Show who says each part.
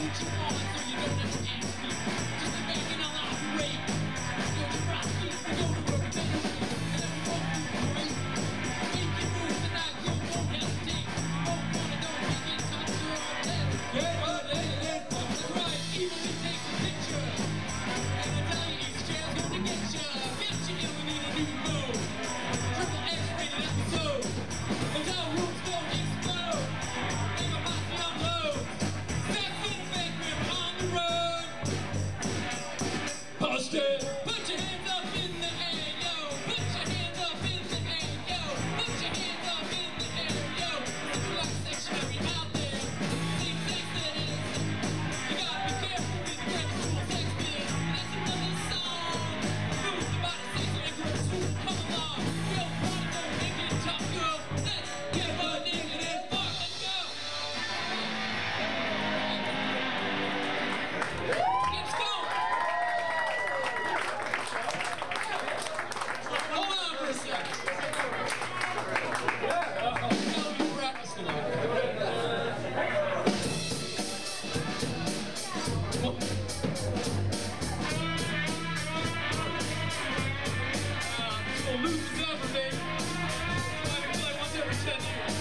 Speaker 1: you don't understand. Put your hands salute to Notre Dame. Once every 10 years.